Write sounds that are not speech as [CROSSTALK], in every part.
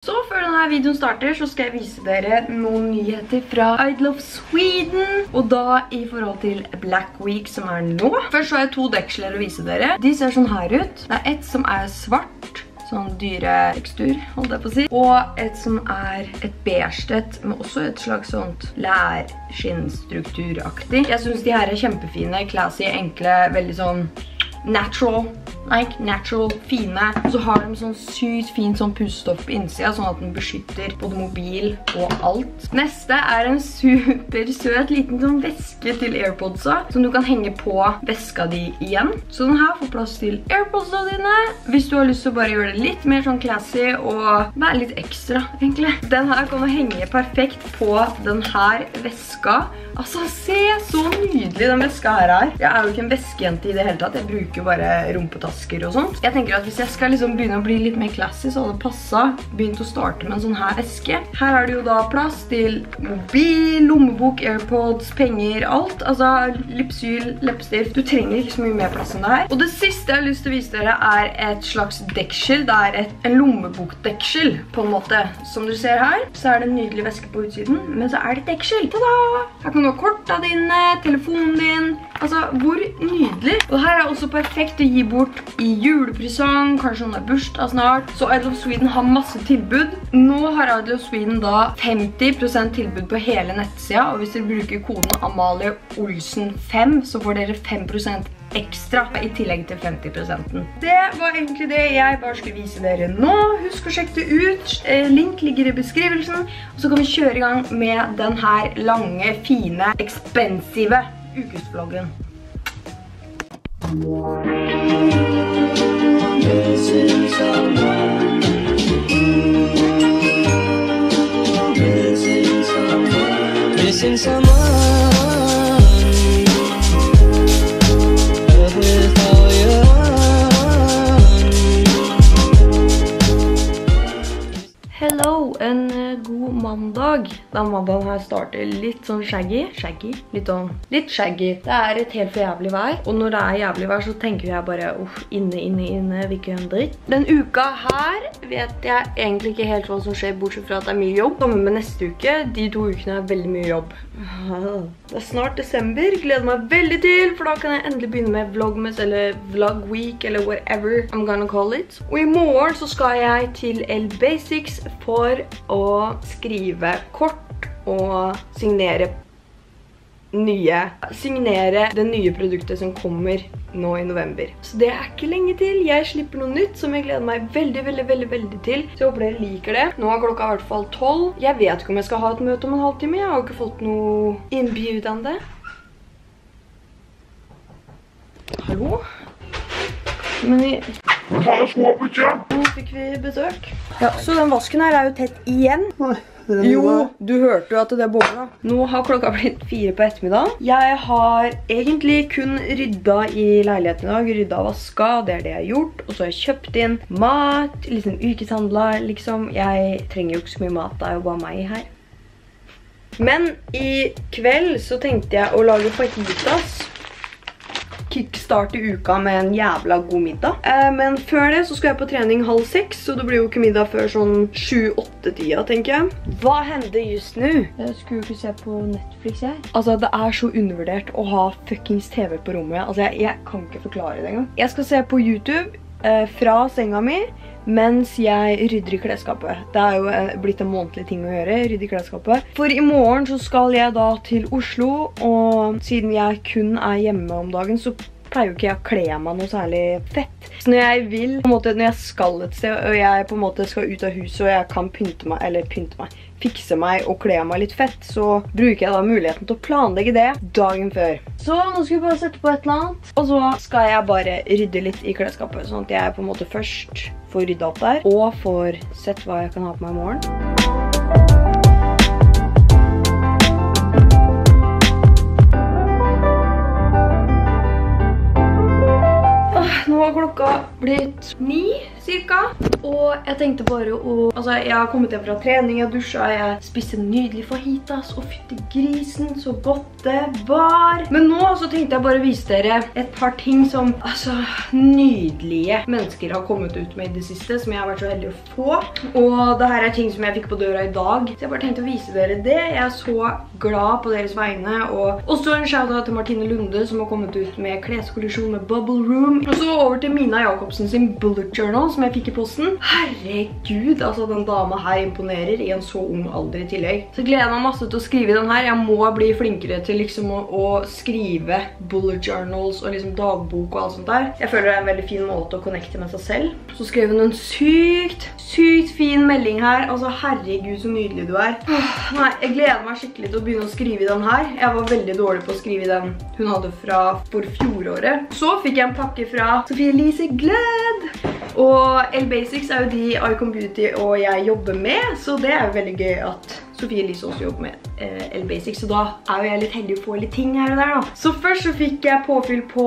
Så før denne videoen starter, så skal jeg vise dere noen nyheter fra Idol of Sweden. Og da i forhold til Black Week, som er nå. Først så har jeg to deksler å vise dere. De ser sånn her ut. Det er et som er svart, sånn dyre tekstur, holdt jeg på å si. Og et som er et berstedt, men også et slags sånt lærskinnstrukturaktig. Jeg synes de her er kjempefine, classy, enkle, veldig sånn natural like natural, fine. Så har de sånn sykt fint sånn pustestoff på innsida, sånn at den beskytter både mobil og alt. Neste er en super søt liten sånn veske til Airpodsa, som du kan henge på veska di igjen. Så den her får plass til Airpodsa dine, hvis du har lyst til å bare gjøre det litt mer sånn classy og være litt ekstra, egentlig. Den her kan henge perfekt på den her veska. Altså, se så nydelig den veska her er. Jeg er jo ikke en veskejente i det hele tatt. Jeg bruker bare rumpetasker og sånt. Jeg tenker at hvis jeg skal liksom begynne å bli litt mer classy, så hadde det passet begynt å starte med en sånn her eske. Her er det jo da plass til mobil, lommebok, airpods, penger, alt. Altså lipsyl, leppestift. Du trenger ikke så mye mer plass enn det her. Og det siste jeg har lyst til å vise dere er et slags deksel. Det er en lommebokdeksel på en måte. Som du ser her, så er det en nydelig veske på utsiden, men så er det et deksel. Tada! Her kan du ha korta dine, telefonen din. Altså, hvor nydelig. Og her er også perfekt å gi bort i julepresang, kanskje noen har bursdag snart. Så Idol of Sweden har masse tilbud. Nå har Idol of Sweden da 50% tilbud på hele nettsida, og hvis dere bruker koden Amalie Olsen 5, så får dere 5% ekstra i tillegg til 50%. Det var egentlig det jeg bare skulle vise dere nå. Husk å sjekke det ut. Eh, link ligger i beskrivelsen. Og så kan vi kjøre i gang med den her lange, fine, expensive ukesbloggen. Missing someone Den mandagen her starter litt sånn shaggy. Shaggy? Litt sånn, litt shaggy. Det er et helt for jævlig vær. Og når det er jævlig vær, så tenker jeg bare, uff, inne, inne, inne, hvilken dritt. Den uka her vet jeg egentlig ikke helt hva som skjer, bortsett fra at det er mye jobb. Sammen med neste uke, de to ukene er veldig mye jobb. Det er snart desember, gleder meg veldig til, for da kan jeg endelig begynne med vlogmas, eller vlog week, eller whatever I'm gonna call it. Og i morgen så skal jeg til L Basics for å skrive kort og signere nye, signere det nye produktet som kommer nå i november. Så det er ikke lenge til. Jeg slipper noe nytt som jeg gleder meg veldig, veldig, veldig, veldig til. Så jeg håper dere liker det. Nå er klokka i hvert fall 12. Jeg vet ikke om jeg skal ha et møte om en halvtime. Jeg har ikke fått noe innbjudende. Hallo? Men i... Nå fikk vi besøk. Ja, så den vasken her er jo tett igjen. Jo, du hørte jo at det bobla. Nå har klokka blitt fire på ettermiddag. Jeg har egentlig kun rydda i leiligheten i dag. Rydda og vaska, det er det jeg har gjort. Og så har jeg kjøpt inn mat, liksom ukeshandla, liksom. Jeg trenger jo ikke så mye mat, det er jo bare meg her. Men i kveld så tenkte jeg å lage fajitas kickstarte uka med en jævla god middag. Eh, men før det så skal jeg på trening halv seks, så det blir jo ikke middag før sånn 7-8-tida, tenker jeg. Hva hender just nå? Jeg skulle jo ikke se på Netflix her. Altså, det er så undervurdert å ha fuckings TV på rommet. Altså, jeg, jeg kan ikke forklare det engang. Jeg skal se på YouTube fra senga mi, mens jeg rydder i klesskapet. Det er jo eh, blitt en månedlig ting å gjøre, rydde i klesskapet. For i morgen så skal jeg da til Oslo, og siden jeg kun er hjemme om dagen, så pleier jo ikke jeg å kle meg noe særlig fett. Så når jeg vil, på en måte, når jeg skal et sted, og jeg på en måte skal ut av huset, og jeg kan pynte meg, eller pynte meg, fikse meg og kle meg litt fett, så bruker jeg da muligheten til å planlegge det dagen før. Så nå skal vi bare sette på et eller annet, og så skal jeg bare rydde litt i klesskapet, sånn at jeg på en måte først får rydda opp der, og får sett hva jeg kan ha på meg i morgen. Nå har klokka blitt ni, cirka. Og jeg tenkte bare å... Altså, jeg har kommet hjem fra trening, jeg dusja, jeg spiste nydelig fajitas, og fytte grisen, så godt det var. Men nå så tenkte jeg bare å vise dere et par ting som, altså, nydelige mennesker har kommet ut med i det siste, som jeg har vært så heldig å få. Og det her er ting som jeg fikk på døra i dag, så jeg bare tenkte å vise dere det. Jeg er så glad på deres vegne, og også en shoutout til Martine Lunde, som har kommet ut med kleskollisjon med Bubble Room. Og så over til Mina Jakobsen sin Bullet Journal, som jeg fikk i posten. Herregud, altså den dama her imponerer i en så ung alder i tillegg. Så gleder jeg meg masse til å skrive den her. Jeg må bli flinkere til liksom å, skrive bullet journals og liksom dagbok og alt sånt der. Jeg føler det er en veldig fin måte å connecte med seg selv. Så skrev hun en sykt, sykt fin melding her. Altså, herregud, så nydelig du er. Nei, jeg gleder meg skikkelig til å begynne å skrive i den her. Jeg var veldig dårlig på å skrive i den hun hadde fra for fjoråret. Så fikk jeg en pakke fra Sofie Elise Gled. Og L-Basics er jo de Icon Beauty og jeg jobber med, så det er jo veldig gøy at Sofie Lise også jobber med eh, L-Basics, så da er jo jeg litt heldig å få litt ting her og der da. Så først så fikk jeg påfyll på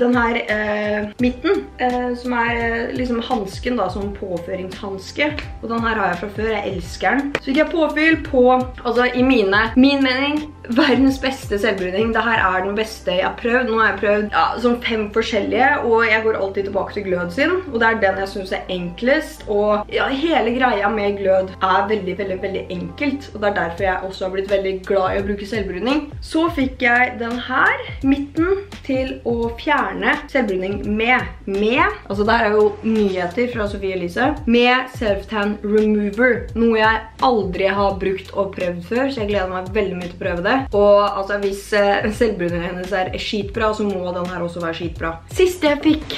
den her eh, midten, eh, som er eh, liksom hansken da, som påføringshanske. Og den her har jeg fra før, jeg elsker den. Så fikk jeg påfyll på, altså i mine, min mening, verdens beste selvbruning. Dette er den beste jeg har prøvd. Nå har jeg prøvd sånn fem forskjellige, og jeg går alltid tilbake til glød sin. Og det er den jeg synes er enklest, og ja, hele greia med glød er veldig, veldig, veldig enkelt. Og det er derfor jeg også har blitt veldig glad i å bruke selvbruning. Så fikk jeg den her, midten, til å fjerne selvbruning med. Med, altså her er jo nyheter fra Sofie Elise, med Self-Tan Remover. Noe jeg aldri har brukt og prøvd før, så jeg gleder meg veldig mye til å prøve det. Og altså hvis selvbrunningen selvbruningen hennes er skitbra, så må den her også være skitbra. Siste jeg fikk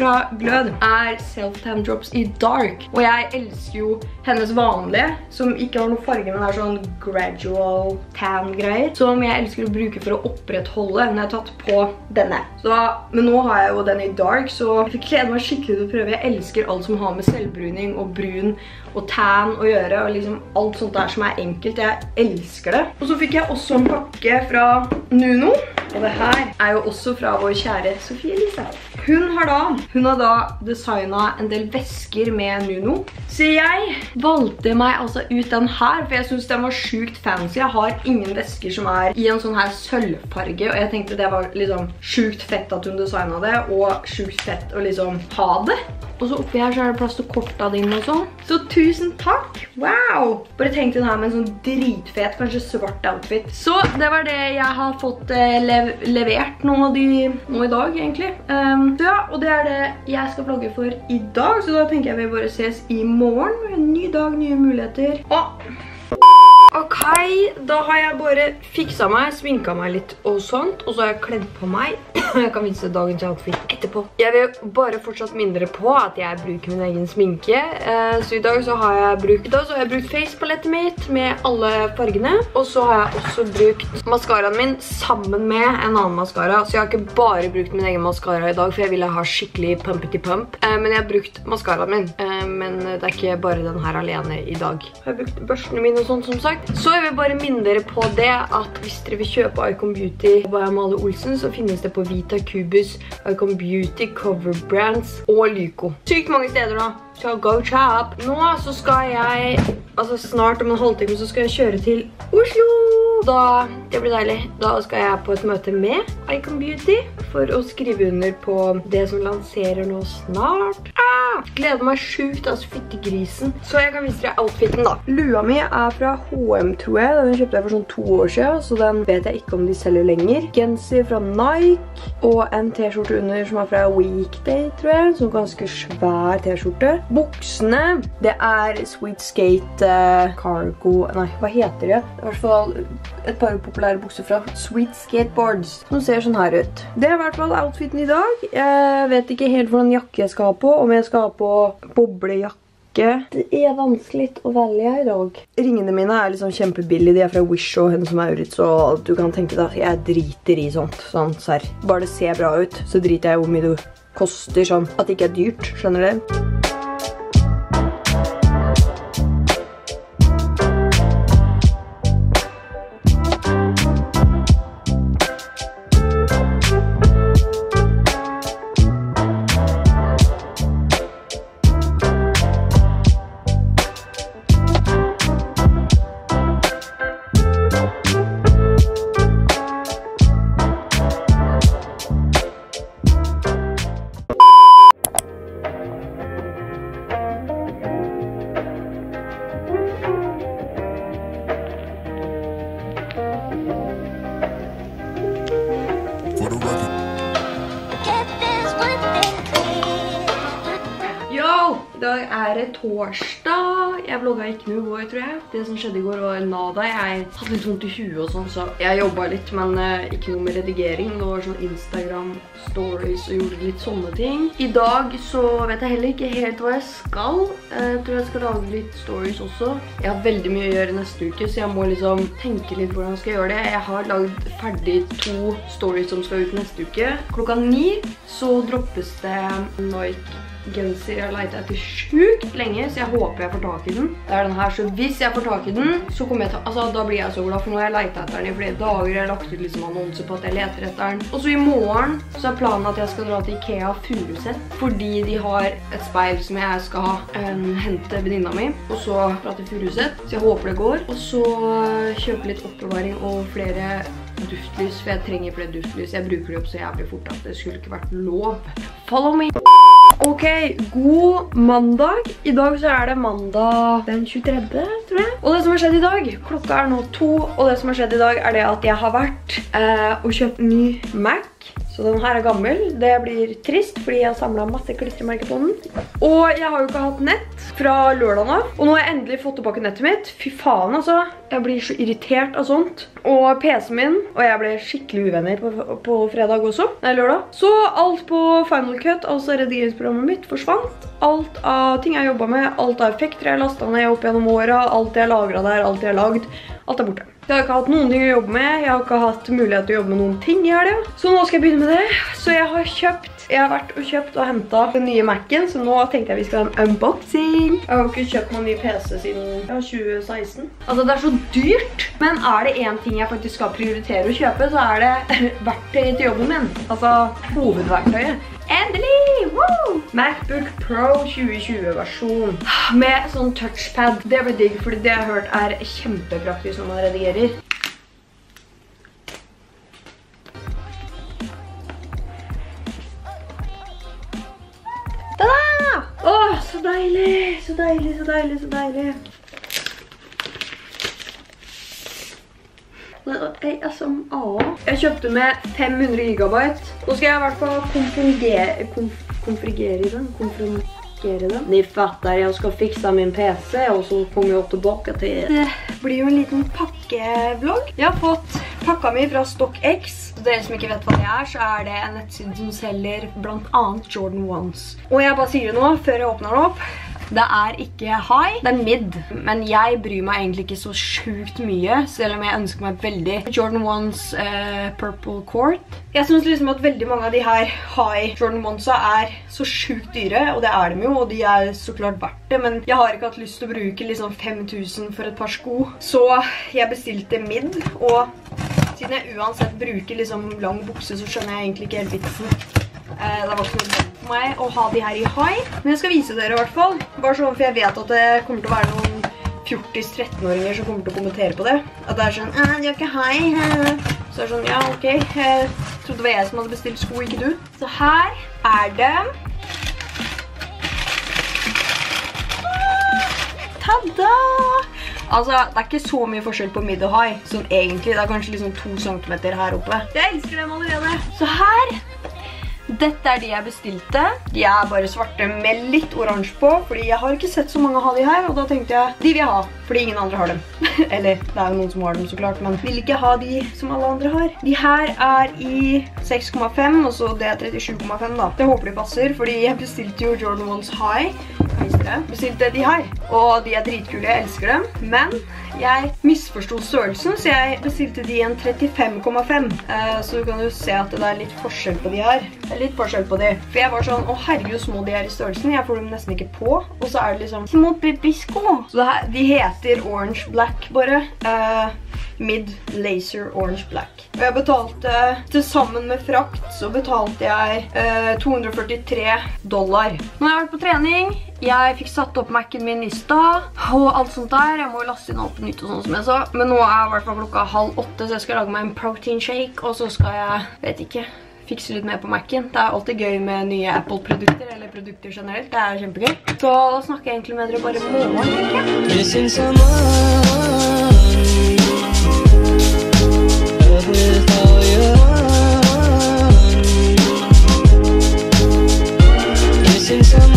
fra Glød er Self-Tan Drops i Dark. Og jeg elsker jo hennes vanlige, som ikke har noen farge, men er sånn gradual tan-greier. Som jeg elsker å bruke for å opprettholde jeg har tatt på denne. Men nå har jeg jo den i Dark, så jeg fikk glede meg skikkelig til å prøve. Jeg elsker alt som har med selvbruning og brun og tan å gjøre, og liksom alt sånt der som er enkelt. Jeg elsker det. Og så fikk jeg også en pakke fra Nuno. Og det her er jo også fra vår kjære Sofie Elise. Hun har da, hun har da designet en del vesker med Nuno. Så jeg valgte meg altså ut den her, for jeg synes den var sykt fancy. Jeg har ingen vesker som er i en sånn her sølvfarge, og jeg tenkte det var liksom sykt fett at hun designet det, og sykt fett å liksom ha det. Og så oppi her så er det plass til korta dine og sånn. Så tusen takk! Wow! Bare tenk den her med en sånn dritfet, kanskje svart outfit. Så det var det jeg har fått eh, lev levert nå, i dag, egentlig. Um, så ja, og det er det jeg skal vlogge for i dag, så da tenker jeg vi bare ses i morgen. En ny dag, nye muligheter. Og... Ok, da har jeg bare fiksa meg, sminka meg litt og sånt, og så har jeg kledd på meg. [CLEARS THROAT] jeg kan vise dagens outfit etterpå. Jeg vil bare fortsatt mindre på at jeg bruker min egen sminke. Eh, så i dag så har jeg brukt, da så har jeg brukt facepalettet mitt med alle fargene. Og så har jeg også brukt maskaraen min sammen med en annen maskara. Så jeg har ikke bare brukt min egen maskara i dag, for jeg ville ha skikkelig pumpety pump. Eh, men jeg har brukt maskaraen min. Eh, men det er ikke bare den her alene i dag. Jeg har brukt børsene mine og sånt som sagt. Så jeg vil bare minne dere på det at hvis dere vil kjøpe Icon Beauty by Amalie Olsen, så finnes det på Vita Cubus, Icon Beauty, Cover Brands og Lyko. Sykt mange steder da, så go shop! Nå så skal jeg, altså snart om en halvtime så skal jeg kjøre til Oslo! Da, det blir deilig. Da skal jeg på et møte med Icon Beauty for å skrive under på det som lanserer nå snart. Gleder meg sjukt, altså fyttegrisen. Så jeg kan vise dere outfiten da. Lua mi er fra H&M, tror jeg. Den kjøpte jeg for sånn to år siden, så den vet jeg ikke om de selger lenger. Genser fra Nike, og en t-skjorte under som er fra Weekday, tror jeg. Sånn ganske svær t-skjorte. Buksene, det er Sweet Skate uh, Cargo, nei, hva heter det? I hvert fall et par populære bukser fra Sweet Skateboards, som ser sånn her ut. Det er i hvert fall outfiten i dag. Jeg vet ikke helt hvordan jakke jeg skal ha på, om jeg skal ha på boblejakke. Det er vanskelig å velge i dag. Ringene mine er liksom kjempebillige. De er fra Wish og Hennes Maurits, og du kan tenke deg at jeg driter i sånt. Sånn, serr. Bare det ser bra ut, så driter jeg i hvor mye det koster, sånn at det ikke er dyrt. Skjønner du? Dag er det torsdag. Jeg vlogget ikke noe går, tror jeg. Det som skjedde i går var nada. Jeg hadde litt vondt i huet og sånn, så jeg jobbet litt, men uh, ikke noe med redigering. Det var sånn Instagram stories og gjorde litt sånne ting. I dag så vet jeg heller ikke helt hva jeg skal. Eh, jeg tror jeg skal lage litt stories også. Jeg har veldig mye å gjøre neste uke, så jeg må liksom tenke litt hvordan jeg skal gjøre det. Jeg har laget ferdig to stories som skal ut neste uke. Klokka ni så droppes det Nike genser jeg har leit etter sjukt lenge, så jeg håper jeg får tak i den. Det er den her, så hvis jeg får tak i den, så kommer jeg til, altså da blir jeg så glad, for nå har jeg leit etter den i flere dager, jeg har lagt ut liksom annonser på at jeg leter etter den. Og så i morgen så er planen at jeg skal dra til Ikea Furuset, fordi de har et speil som jeg skal um, hente venninna mi, og så dra til Furuset, så jeg håper det går. Og så kjøpe litt oppbevaring og flere duftlys, for jeg trenger flere duftlys. Jeg bruker det opp så jævlig fort at det skulle ikke vært lov. Follow me! Ok, god mandag. I dag så er det mandag den 23. tror jeg. Og det som har skjedd i dag, klokka er nå to, og det som har skjedd i dag er det at jeg har vært eh, og kjøpt ny Mac. Så den her er gammel. Det blir trist, fordi jeg har samlet masse klistremerker på den. Og jeg har jo ikke hatt nett fra lørdagen av. Og nå har jeg endelig fått tilbake nettet mitt. Fy faen, altså. Jeg blir så irritert av sånt. Og PC-en min, og jeg ble skikkelig uvenner på, fredag også, nei lørdag. Så alt på Final Cut, altså redigeringsprogrammet mitt, forsvant. Alt av ting jeg jobbet med, alt av effekter jeg lastet ned opp gjennom året, alt jeg lagret der, alt jeg har lagd, alt er borte. Jeg har ikke hatt noen ting å jobbe med, jeg har ikke hatt mulighet til å jobbe med noen ting i helga. Så nå skal jeg begynne med det. Så jeg har kjøpt jeg har vært og kjøpt og hentet den nye Mac'en, så nå tenkte jeg vi skal ha en unboxing. Jeg har ikke kjøpt noen ny PC siden ja, 2016. Altså, det er så dyrt. Men er det en ting jeg faktisk skal prioritere å kjøpe, så er det [LAUGHS] verktøyet til jobben min. Altså, hovedverktøyet. Endelig! Woo! Macbook Pro 2020-versjon med sånn touchpad. Det blir digg, fordi det jeg har hørt er kjempepraktisk når man redigerer. så deilig, så deilig, så deilig, så deilig. Jeg som A. Jeg kjøpte med 500 gigabyte. Nå skal jeg i hvert fall konfigere, konf konfigere den. Konfigere den. Ni fatter, jeg skal fikse min PC, og så kommer jeg tilbake til... Det blir jo en liten pakkevlogg. Jeg har fått pakka mi fra StockX. Så dere som ikke vet hva det er, så er det en nettside som selger blant annet Jordan 1s. Og jeg bare sier det nå, før jeg åpner den opp. Det er ikke high, det er mid. Men jeg bryr meg egentlig ikke så sjukt mye, selv om jeg ønsker meg veldig Jordan 1s uh, eh, Purple Court. Jeg synes liksom at veldig mange av de her high Jordan 1sa er så sjukt dyre, og det er de jo, og de er så klart verdt det, men jeg har ikke hatt lyst til å bruke liksom 5000 for et par sko. Så jeg bestilte mid, og siden jeg uansett bruker liksom lang bukse, så skjønner jeg egentlig ikke helt vitsen. Eh, det var ikke noe for meg å ha de her i high, men jeg skal vise dere i hvert fall. Bare sånn, for jeg vet at det kommer til å være noen 40-13-åringer som kommer til å kommentere på det. At det er sånn, eh, de har ikke high. Så er det sånn, ja, ok. Jeg trodde det var jeg som hadde bestilt sko, ikke du. Så her er det... Tada! Altså, det er ikke så mye forskjell på mid og high, som egentlig, det er kanskje liksom to centimeter her oppe. Jeg elsker dem allerede. Dette er de jeg bestilte. De er bare svarte med litt oransje på, fordi jeg har ikke sett så mange ha de her, og da tenkte jeg, de vil jeg ha, fordi ingen andre har dem. [LAUGHS] Eller, det er jo noen som har dem så klart, men vil ikke ha de som alle andre har. De her er i 6,5, og så det er 37,5 da. Det håper de passer, fordi jeg bestilte jo Jordan 1's High, bestilte de her. Og de er dritkule, jeg elsker dem. Men jeg misforstod størrelsen, så jeg bestilte de en 35,5. Eh, så du kan jo se at det er litt forskjell på de her. Det er litt forskjell på de. For jeg var sånn, å herregud, små de er i størrelsen. Jeg får dem nesten ikke på. Og så er det liksom små babysko. Så her, de heter Orange Black bare. Uh, Mid Laser Orange Black. Og jeg betalte, til sammen med frakt, så betalte jeg uh, 243 dollar. Nå har jeg vært på trening. Jeg fikk satt opp Mac'en min i stad, og alt sånt der. Jeg må laste inn alt på nytt og sånn som jeg sa. Men nå er i hvert fall klokka halv åtte, så jeg skal lage meg en protein shake, og så skal jeg, vet ikke, fikse litt mer på Mac'en. Det er alltid gøy med nye Apple-produkter, eller produkter generelt. Det er kjempegøy. Så da snakker jeg egentlig med dere bare i morgen, tenker jeg. in some